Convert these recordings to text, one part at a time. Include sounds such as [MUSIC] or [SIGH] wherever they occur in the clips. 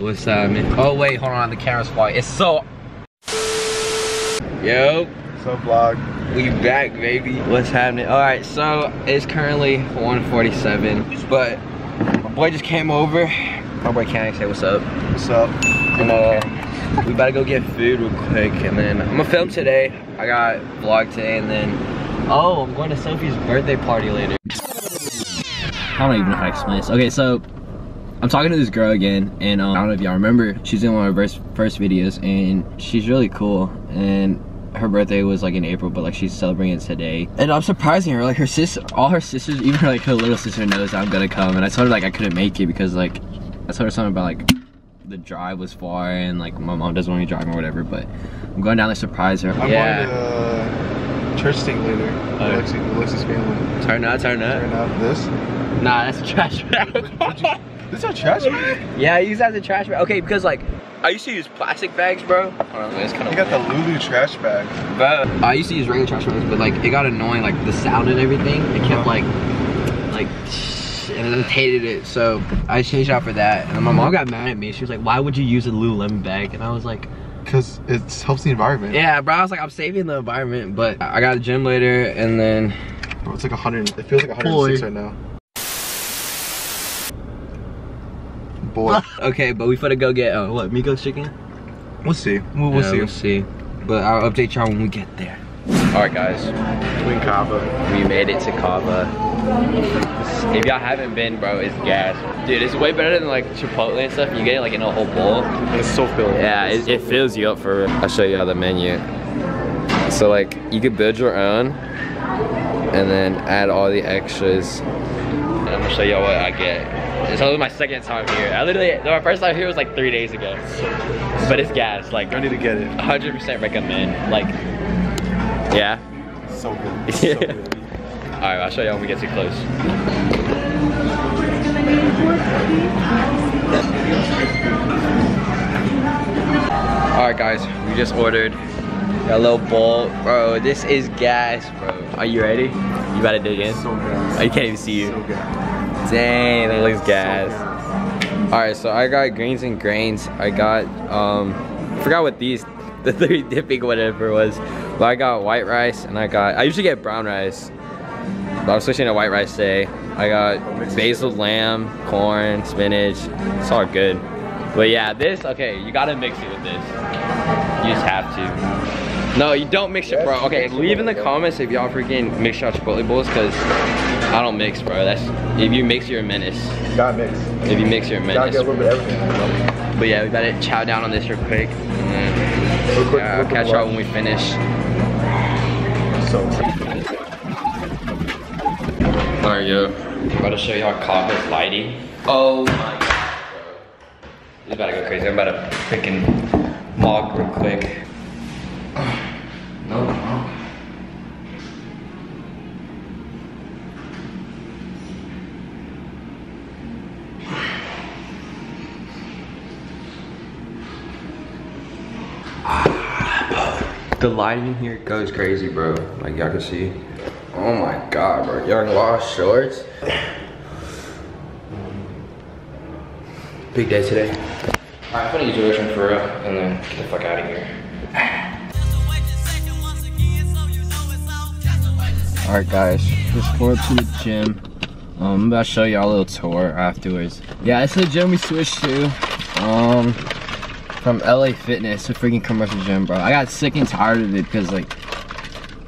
What's up, man? Oh wait, hold on, the camera's fogging. It's so. Yo, So vlog. we back, baby. What's happening? All right, so it's currently 1:47, but my boy just came over. My boy Canning say what's up. What's up? And uh, we about to go get food real quick, and then I'm gonna film today. I got vlog today, and then oh, I'm going to Sophie's birthday party later. I don't even know how to explain this. Okay, so I'm talking to this girl again, and um, I don't know if y'all remember. She's in one of my first first videos, and she's really cool. And her birthday was like in April, but like she's celebrating it today. And I'm surprising her. Like her sis, all her sisters, [LAUGHS] even like her little sister knows I'm gonna come. And I told her like I couldn't make it because like I told her something about like the drive was far and like my mom doesn't want me driving or whatever. But I'm going down to surprise her. I'm going to uh, church thing later. Oh. Alexi, Alexi's family. Turn up, turn out Turn up. out this. Nah, that's a trash bag. This is a trash bag? yeah, I use that as a trash bag. Okay, because like I used to use plastic bags, bro. On, it's kind of. You got the Lulu trash bag. But I used to use regular trash bags, but like it got annoying, like the sound and everything. It kept Uh-huh. like, like, and I hated it. So I changed out for that. And my mom got mad at me. She was like, "Why would you use a Lululemon bag?" And I was like, Because it helps the environment. "Yeah, bro." I was like, "I'm saving the environment." But I got a gym later, and then Bro, it's like 100. It feels like 106 right now. Boy. [LAUGHS] okay, but we finna go get uh, what Miko's chicken. we'll see. We'll, we'll Yeah, see. We'll see. But I'll update y'all when we get there. All right, guys. Twin CAVA. We made it to CAVA. If y'all haven't been, bro, it's gas. Dude, it's way better than like Chipotle and stuff. You get it like in a whole bowl. It's so filling. Yeah, it, it fills you up for. I'll show you how the menu. So like, you could build your own, and then add all the extras. And I'm gonna show y'all what I get. It's only my second time here. I literally, my first time here was like three days ago. But it's gas, like I need to get it. 100% recommend. Like, yeah. So good. [LAUGHS] So good. All right, I'll show y'all when we get too close. All right, guys, we just ordered a little bowl. Bro, this is gas, bro. Are you ready? You about to dig in? So gas. you can't even see you. So good. Dang, that looks gas. All right, so I got greens and grains. I got, um, I forgot what these, [LAUGHS] the three dipping whatever was. But I got white rice and I got, I usually get brown rice. But I'm switching to white rice today. I got basil lamb, corn, spinach. It's all good. But yeah, this, okay, you gotta mix it with this. You just have to. No, you don't mix it, bro. Okay, leave in the comments if y'all freaking mix your Chipotle bowls, cause I don't mix, bro. That's if you mix, you're a menace. Gotta mix. If you mix, you're a Gotta menace. get a little bit of everything. But yeah, we gotta chow down on this real quick, and then Real quick, yeah, I'll real catch y'all when we finish. So All right, yo. I'm about to show you how CAVA's lighting. Oh my god, bro. It's about to go crazy. I'm about to freaking mog real quick. [SIGHS] No, no. The lighting here goes crazy, bro. Like y'all can see. Oh my god, bro. Y'all lost shorts. Big day today. Alright, I'm gonna use your restroom for real and then get the fuck out of here. Alright guys, just pulled up to the gym. Um, I'm about to show y'all a little tour afterwards. Yeah, it's the gym we switched to. Um, from LA Fitness, a freaking commercial gym, bro. I got sick and tired of it because, like,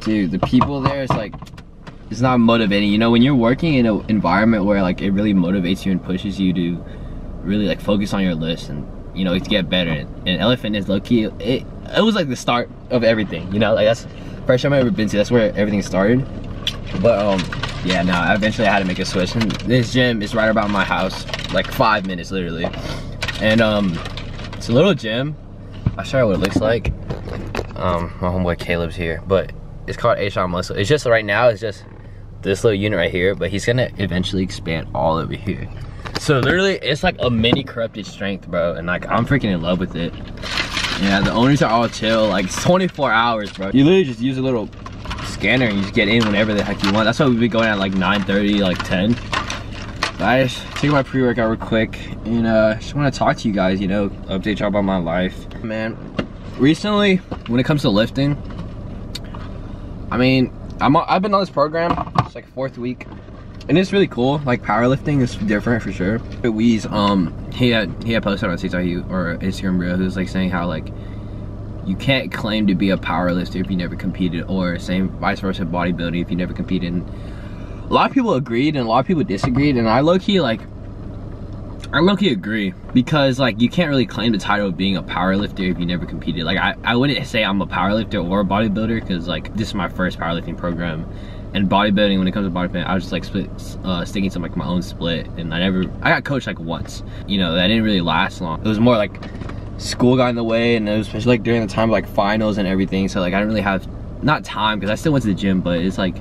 dude, the people there is like, it's not motivating. You know, when you're working in an environment where like it really motivates you and pushes you to really like focus on your list and you know to get better. And LA Fitness, low key, it it was like the start of everything. You know, like that's first time I've ever been to. That's where everything started. But um, yeah, no, eventually I had to make a switch. And this gym is right about my house, like five minutes literally. And um, it's a little gym. I'll show you what it looks like. Um, my homeboy Caleb's here, but it's called Ashon Muscle. It's just right now, it's just this little unit right here, but he's gonna eventually expand all over here. So literally, it's like a mini corrupted strength, bro, and like I'm freaking in love with it. Yeah, the owners are all chill. Like it's 24 hours, bro. You literally just use a little scanner and you just get in whenever the heck you want. That's why we've been going at like 9:30, like 10. Just took my pre-workout real quick and uh just want to talk to you guys, you know, update y'all about my life. Man, recently when it comes to lifting, I mean, I'm I've been on this program. It's like fourth week. And it's really cool. Like powerlifting is different for sure. But Weez, um, he had he had posted on TikTok or Instagram reel who was like saying how like you can't claim to be a powerlifter if you never competed, or same vice versa bodybuilding if you never competed. And a lot of people agreed and a lot of people disagreed, and I low key like I low key agree because like you can't really claim the title of being a powerlifter if you never competed. Like I, I wouldn't say I'm a powerlifter or a bodybuilder because like this is my first powerlifting program. And bodybuilding, when it comes to bodybuilding, I was just like split, uh, sticking to like my own split, and I never, I got coached like once. You know, that didn't really last long. It was more like school got in the way, and it was especially like during the time of like finals and everything. So like I didn't really have, not time because I still went to the gym, but it's like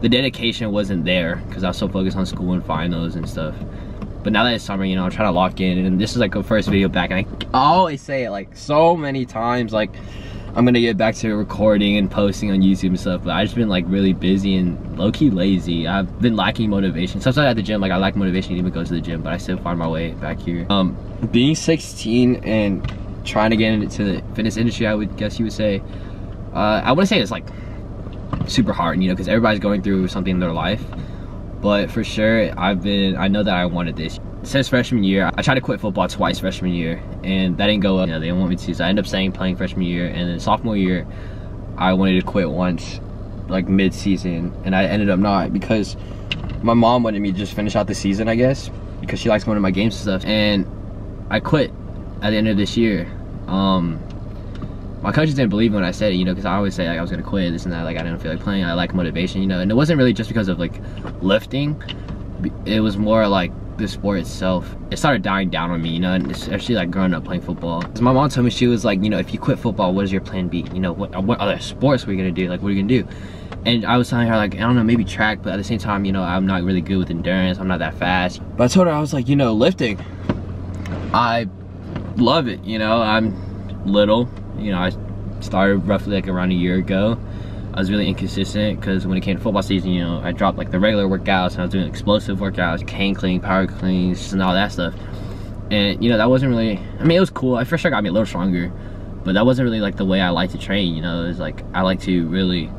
the dedication wasn't there because I was so focused on school and finals and stuff. But now that it's summer, you know, I'm trying to lock in, and this is like a first video back, and I always say it like so many times, like I'm gonna get back to recording and posting on YouTube and stuff, but I've just been like really busy and low-key lazy. I've been lacking motivation. Sometimes at the gym, like I lack motivation to even go to the gym, but I still find my way back here. Um, being 16 and trying to get into the fitness industry, I would guess you would say, uh, I wouldn't say it's like super hard, you know, because everybody's going through something in their life. But for sure, I've been, I know that I wanted this. Since freshman year, I tried to quit football twice freshman year, and that didn't go up. You know, they didn't want me to, so I ended up staying playing freshman year. And then sophomore year, I wanted to quit once, like mid-season, and I ended up not because my mom wanted me to just finish out the season, I guess, because she likes going to my games and stuff. And I quit at the end of this year. Um, my coaches didn't believe me when I said it, you know, because I always say like, I was gonna quit this and that, like I didn't feel like playing. I like motivation, you know, and it wasn't really just because of like lifting. It was more like the sport itself. It started dying down on me, you know, and especially like growing up playing football. Cause my mom told me she was like, you know, if you quit football, what is your plan B? You know, what what other sports were you gonna do? Like, what are you gonna do? And I was telling her like, I don't know, maybe track, but at the same time, you know, I'm not really good with endurance. I'm not that fast. But I told her I was like, you know, lifting. I love it, you know. I'm little, you know, I started roughly like around a year ago. I was really inconsistent because when it came to football season, you know, I dropped like the regular workouts and I was doing explosive workouts, hang clean, power cleans, and all that stuff. And you know, that wasn't really, I mean, it was cool. It for sure got me a little stronger, but that wasn't really like the way I like to train, you know. It was like, I like to really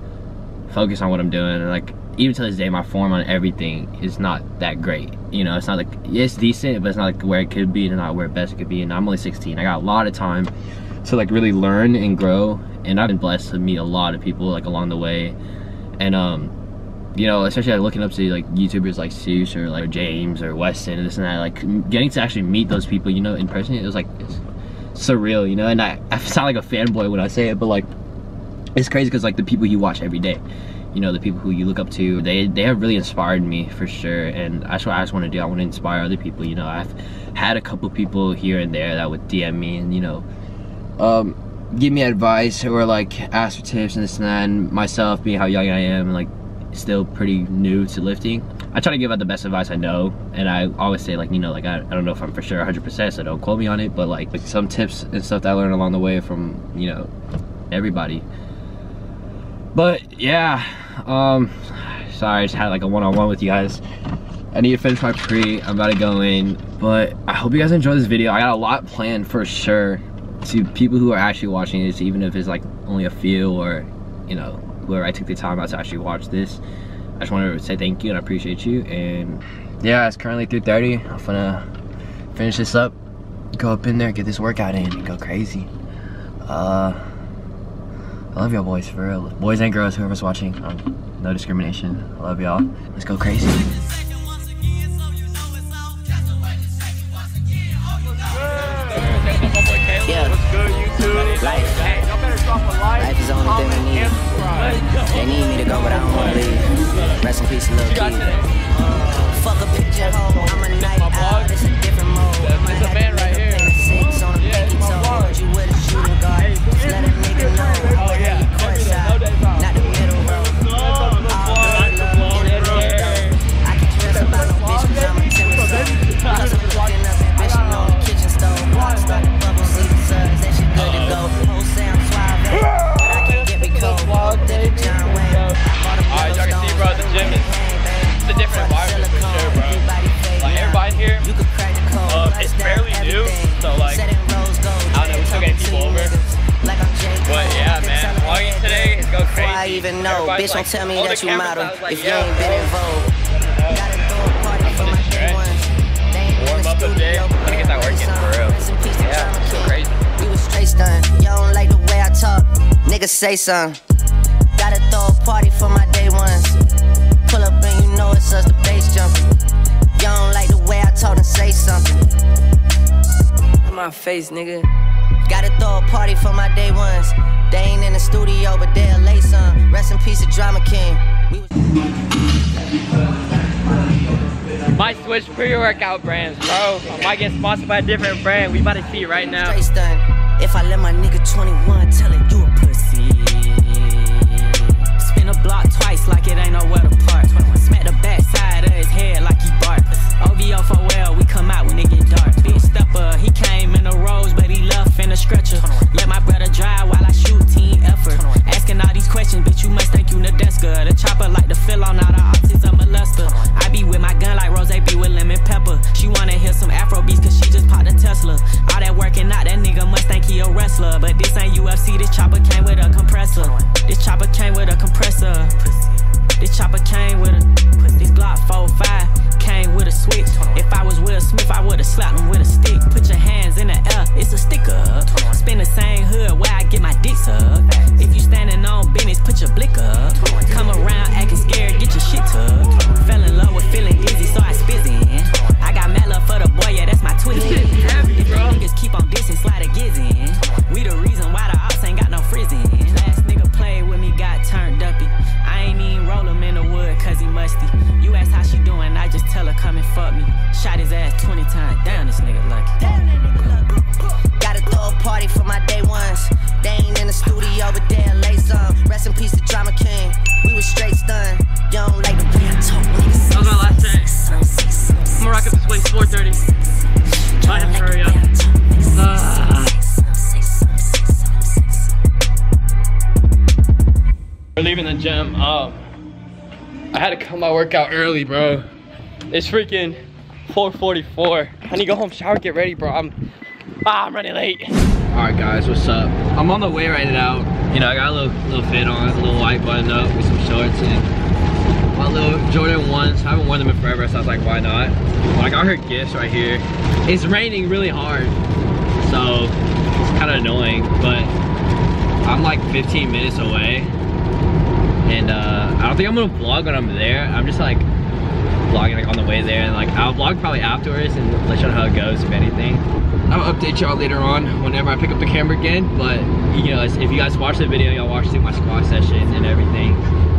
focus on what I'm doing. And like, even to this day, my form on everything is not that great. You know, it's not like, it's decent, but it's not like where it could be and not where best it could be. And I'm only 16. I got a lot of time to like really learn and grow and I've been blessed to meet a lot of people like along the way. And um you know especially like looking up to like YouTubers like Seuss or like James or Weston and this and that like getting to actually meet those people you know in person it was like surreal you know? And I, I sound like a fanboy when I say it but like it's crazy because like the people you watch every day you know the people who you look up to they they have really inspired me for sure. And that's what I just want to do I want to inspire other people you know? I've had a couple people here and there that would DM me and you know um, give me advice or like ask for tips and this and that and myself being how young I am and like still pretty new to lifting I try to give out the best advice I know and I always say like you know like I, I don't know if I'm for sure 100% so don't quote me on it but like, like some tips and stuff that I learned along the way from you know everybody. But yeah um sorry I just had like a one-on-one -on -one with you guys. I need to finish my pre I'm about to go in but I hope you guys enjoy this video. I got a lot planned for sure to people who are actually watching this, even if it's like only a few or, you know, whoever I took the time out to actually watch this, I just wanted to say thank you and I appreciate you. And yeah, it's currently 3.30. I'm gonna finish this up, go up in there, get this workout in and go crazy. Uh, I love y'all boys, for real. Boys and girls, whoever's watching, um, no discrimination. I love y'all. Let's go crazy. Life is the only thing we need. They need me to go, but I don't wanna leave. Rest in peace, little kid. Fuck a picture, I'm a night out. It's a different mode. There's a man right know. Everybody's Bitch, like, don't tell me all that you model like, if you ain't been bro. in vogue. Gotta throw a party for my day ones. They ain't in Warm up a bit. but Gotta get that work in, for real. Rest in peace to Yeah, so crazy. We was straight stunned. Y'all don't like the way I talk. Niggas say something. Gotta throw a party for my day ones. Pull up and you know it's us, the bass jumping. Y'all don't like the way I talk and say something. My face, nigga. Gotta throw a party for my day ones. They ain't in the studio, but they'll lay some. Rest in peace to Drama King. We was Might switch pre-workout brands, bro. I might get sponsored by a different brand. We about to see right now. If I let my nigga 21 tell it, you Him with a stick. Put your hands in the air, it's a sticker. Spin the same hood where I get my dick up. Had to cut my workout early, bro. It's freaking 4:44. I need to go home, shower, get ready, bro. I'm ah, I'm running late. All right, guys, what's up? I'm on the way right now. You know, I got a little little fit on, a little white button up with some shorts and my little Jordan ones. I haven't worn them in forever, so I was like, why not? Well, I got her gifts right here. It's raining really hard, so it's kind of annoying, but I'm like 15 minutes away, and uh, I don't think I'm gonna vlog when I'm there. I'm just like vlogging like on the way there, and like I'll vlog probably afterwards and let you know how it goes, if anything. I'll update y'all later on whenever I pick up the camera again. But you know, if you guys watch the video, y'all watch through my squat session and everything.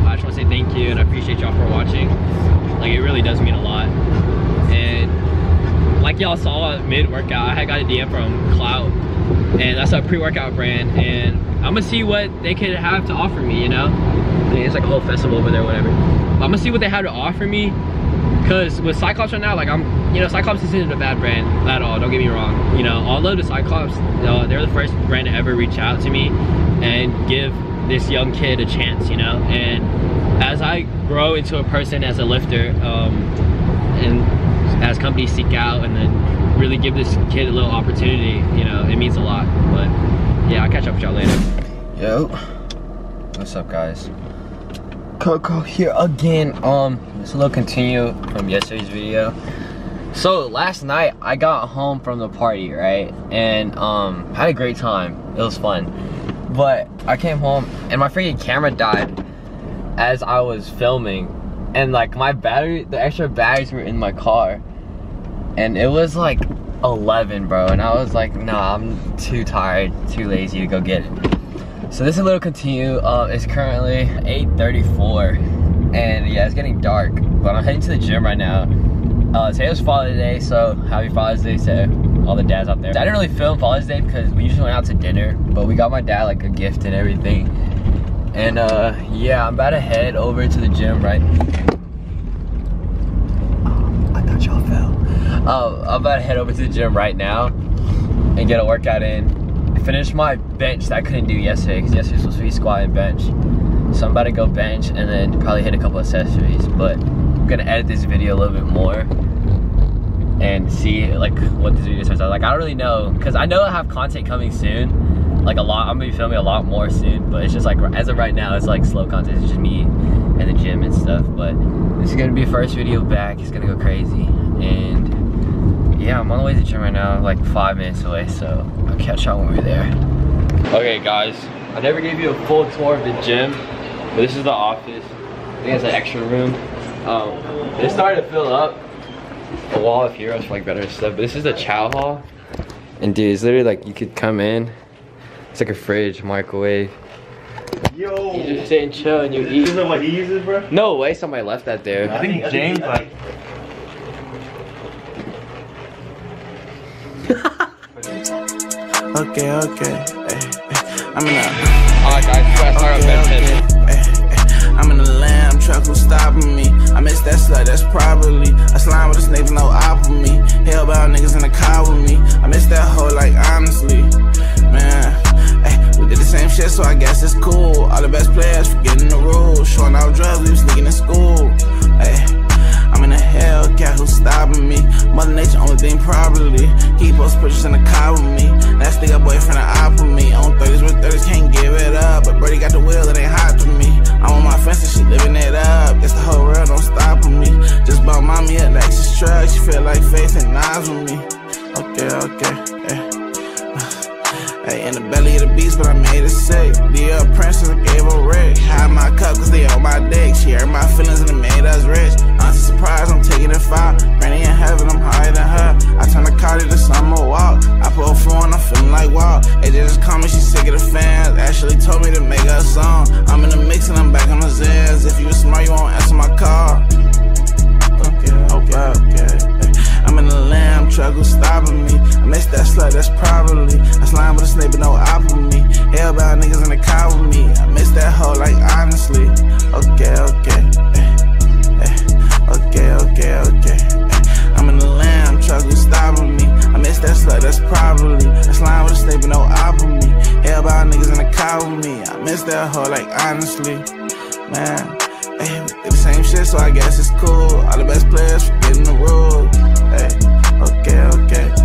I just want to say thank you and I appreciate y'all for watching. Like it really does mean a lot. And like y'all saw mid workout, I had got a DM from Clout, and that's a pre-workout brand. And I'm gonna see what they could have to offer me. You know, it's like a whole festival over there, whatever. I'm gonna see what they have to offer me because with Cyclops right now, like I'm, you know, Cyclops isn't a bad brand at all. Don't get me wrong. You know, although the Cyclops, uh, they're the first brand to ever reach out to me and give this young kid a chance. You know, and as I grow into a person as a lifter, um, and as companies seek out and then really give this kid a little opportunity, you know, it means a lot. But yeah, I'll catch up with y'all later. Yo, what's up, guys? Koko here again. Um, a little continue from yesterday's video. So last night I got home from the party, right? And um, had a great time. It was fun. But I came home and my freaking camera died as I was filming. And like my battery, the extra batteries were in my car. And it was like 11, bro. And I was like, nah, I'm too tired, too lazy to go get it. So this is a little continue. Uh, it's currently 8:34, and yeah, it's getting dark. But I'm heading to the gym right now. Uh, today Father's Day, so happy Father's Day to all the dads out there. I didn't really film Father's Day because we usually went out to dinner, but we got my dad like a gift and everything. And uh, yeah, I'm about to head over to the gym right. I thought y'all fell. Uh, I'm about to head over to the gym right now and get a workout in finished my bench that I couldn't do yesterday because yesterday was supposed to be squat and bench. So I'm about to go bench and then probably hit a couple accessories. But I'm gonna edit this video a little bit more and see like what this video starts out. Like I don't really know because I know I have content coming soon, like a lot. I'm gonna be filming a lot more soon, but it's just like as of right now, it's like slow content. It's just me and the gym and stuff. But this is gonna be first video back. It's gonna go crazy, and yeah, I'm on the way to the gym right now, like five minutes away. So I'll catch y'all when we're there. Okay, guys, I never gave you a full tour of the gym, but this is the office. I think it's an extra room. Um, it's starting to fill up. A wall of heroes for like better stuff, but this is the chow hall. And dude, it's literally like you could come in. It's like a fridge, microwave. Yo. You just sit and chill and you Is eat. that what he uses, bro? No way, somebody left that there. I think James like. Okay, okay. Ay, ay. I'm in a. Alright guys, we gotta start our Okay, bed okay. test. Ay, ay. I'm in a lamb truck, who's stopping me? I miss that slut, that's probably a slime with a snake, no eye for me. Hellbound niggas in the car with me. I miss that hoe, like honestly, man. Eh, we did the same shit, so I guess it's cool. All the best players forgetting the rules. Showing out drugs, miss that hoe, like honestly. Man. Hey, the same shit, so I guess it's cool. All the best players forgetting the rules. Hey, okay, okay.